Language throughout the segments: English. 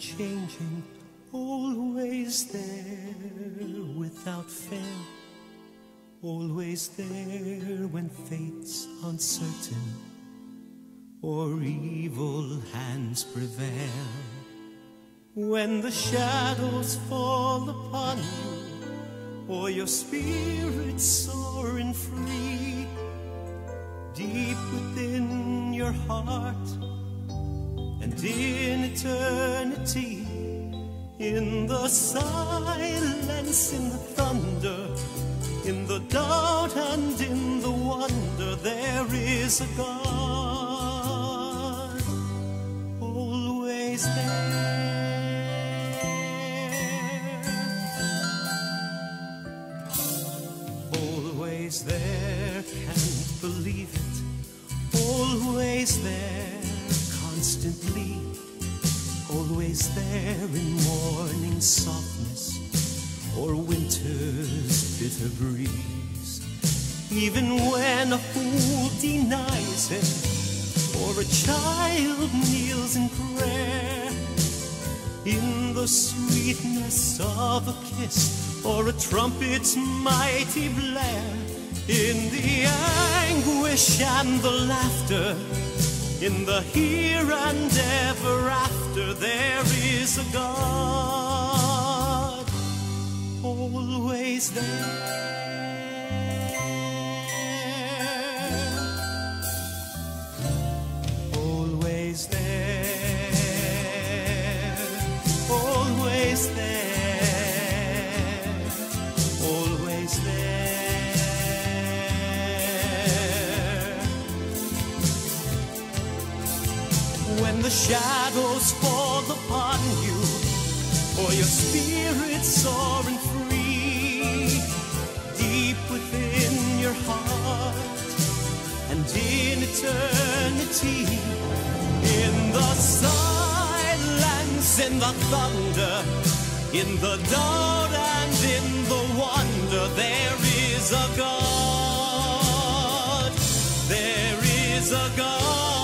changing, always there without fail. Always there when fate's uncertain or evil hands prevail. When the shadows fall upon you, or your spirit soaring free, deep within your heart and in eternity, in the silence, in the thunder, in the doubt and in the wonder, there is a God always there. Always there, can't believe it. Always there, constantly. Always there in morning softness or winter's bitter breeze. Even when a fool denies him or a child kneels in prayer, in the sweetness of a kiss or a trumpet's mighty blare, in the anguish and the laughter, in the here and ever after, there is a God always there. The shadows fall upon you, for your spirit soaring free, deep within your heart and in eternity, in the silence, in the thunder, in the doubt and in the wonder, there is a God. There is a God.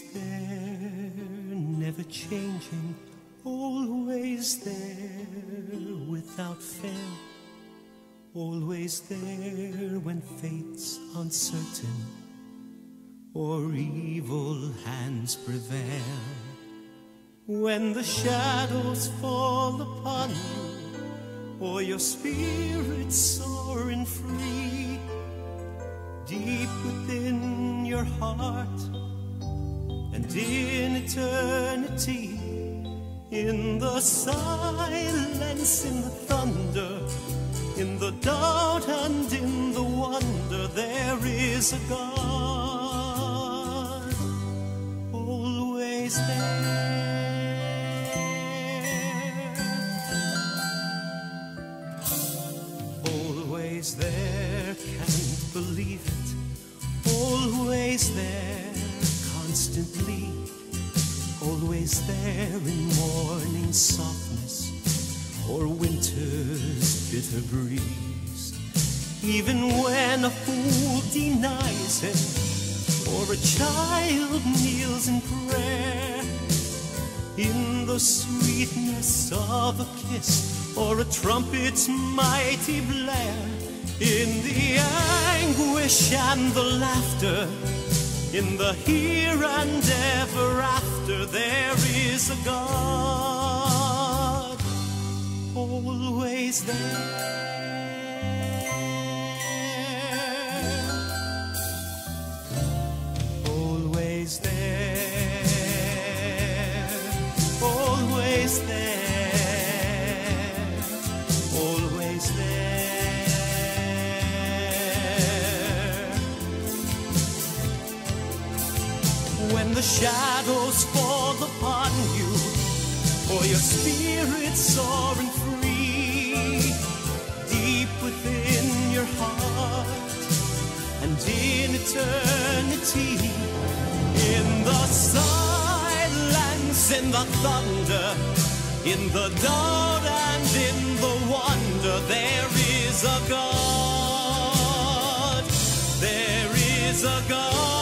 There, never changing, always there without fail. Always there when fate's uncertain or evil hands prevail. When the shadows fall upon you, or your spirit soaring free, deep within your heart and in eternity, in the silence, in the thunder, in the doubt and in the wonder, there is a God constantly. Always there in morning softness or winter's bitter breeze. Even when a fool denies him or a child kneels in prayer, in the sweetness of a kiss or a trumpet's mighty blare, in the anguish and the laughter, in the here and ever after, there is a God always there. The shadows fall upon you, for your spirit soaring free, deep within your heart and in eternity, in the silence, in the thunder, in the doubt and in the wonder, there is a God. There is a God.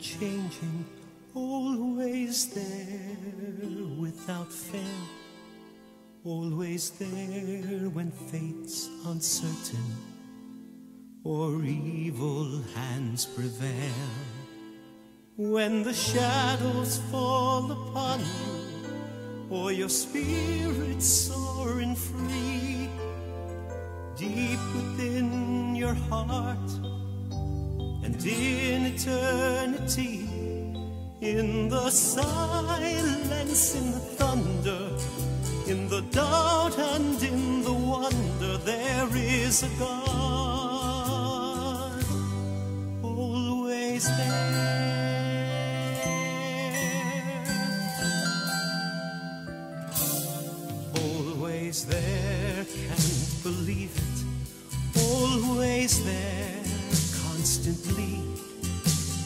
Changing, always there without fail, always there when fate's uncertain or evil hands prevail. When the shadows fall upon you, or your spirit soaring free, deep within your heart and in eternity, in the silence, in the thunder, in the doubt and in the wonder, there is a God always there. Always there, can't believe it. Always there, constantly.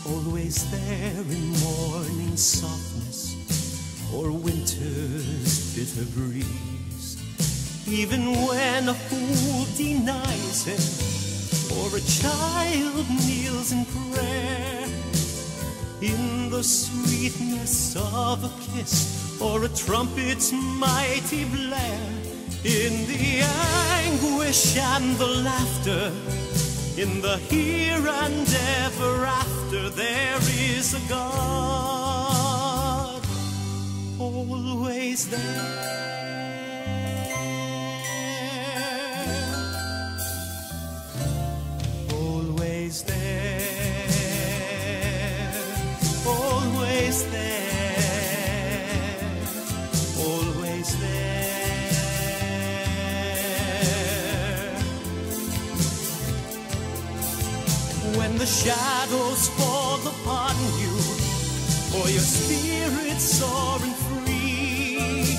Always there in morning softness or winter's bitter breeze. Even when a fool denies him or a child kneels in prayer, in the sweetness of a kiss or a trumpet's mighty blare, in the anguish and the laughter, in the here and ever after, there is a God always there. Always there, always there, the shadows fall upon you, for your spirit soaring free,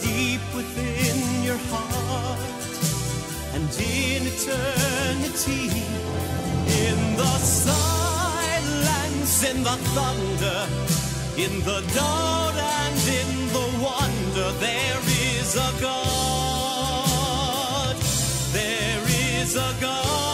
deep within your heart and in eternity, in the silence, in the thunder, in the doubt and in the wonder, there is a God. There is a God.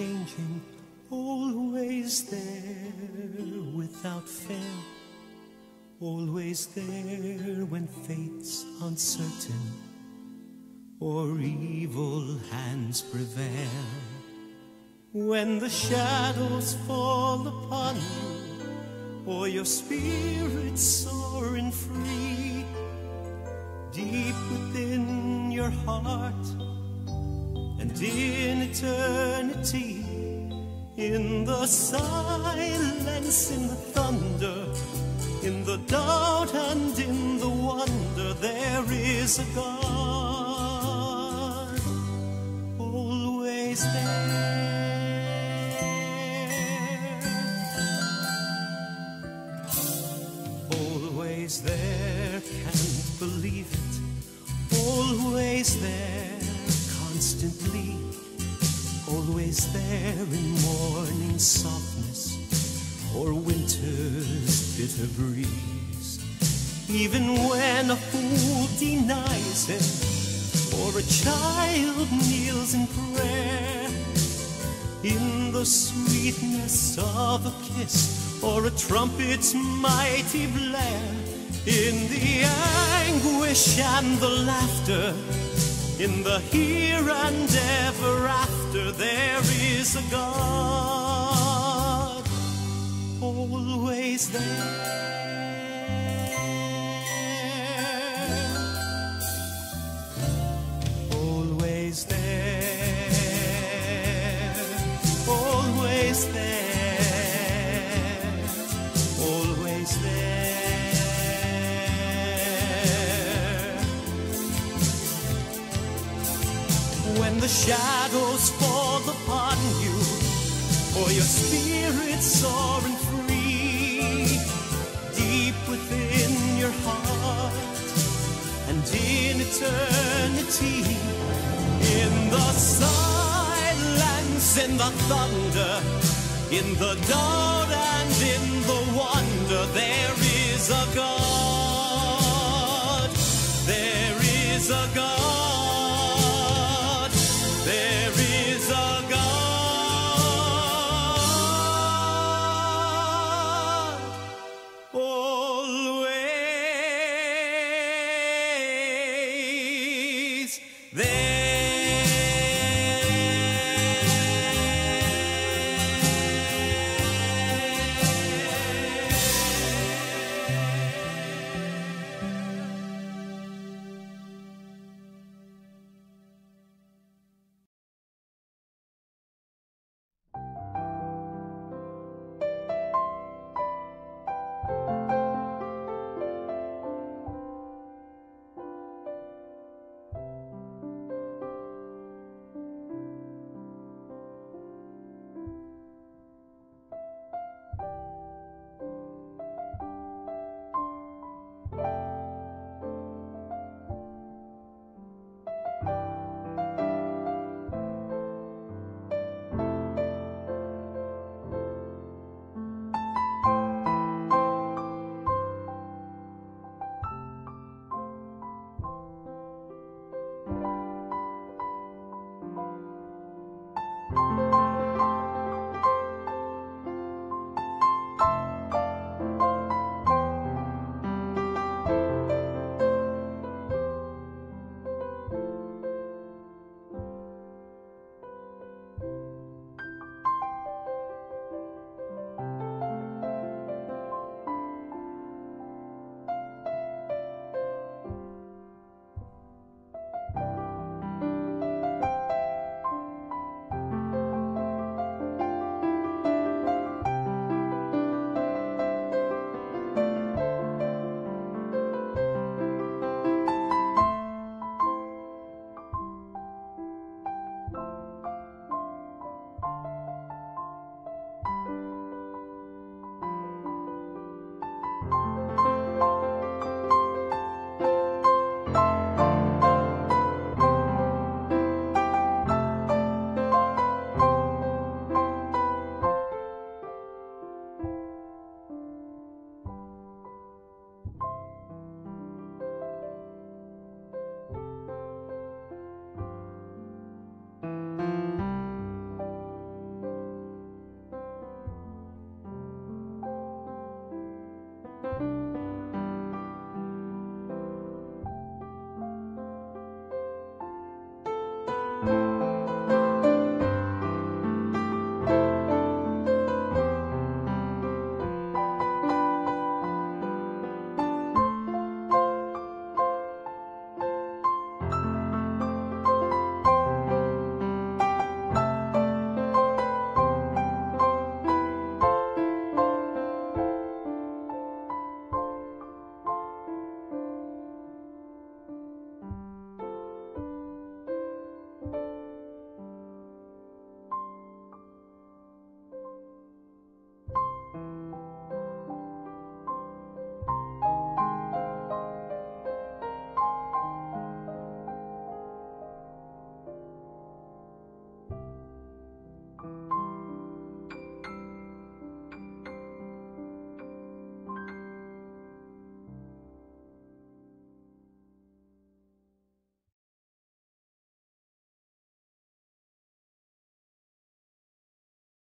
Unchanging, always there without fail, always there when fate's uncertain or evil hands prevail. When the shadows fall upon you, or your spirit soaring free, deep within your heart and in eternity, in the silence, in the thunder, in the doubt and in the wonder, there is a God Even when a fool denies him or a child kneels in prayer, in the sweetness of a kiss or a trumpet's mighty blare, in the anguish and the laughter, in the here and ever after, there is a God. Always there. your spirit soaring free deep within your heart. And in eternity in the silence in the thunder in the doubt and in the wonder there is a god. There is a god.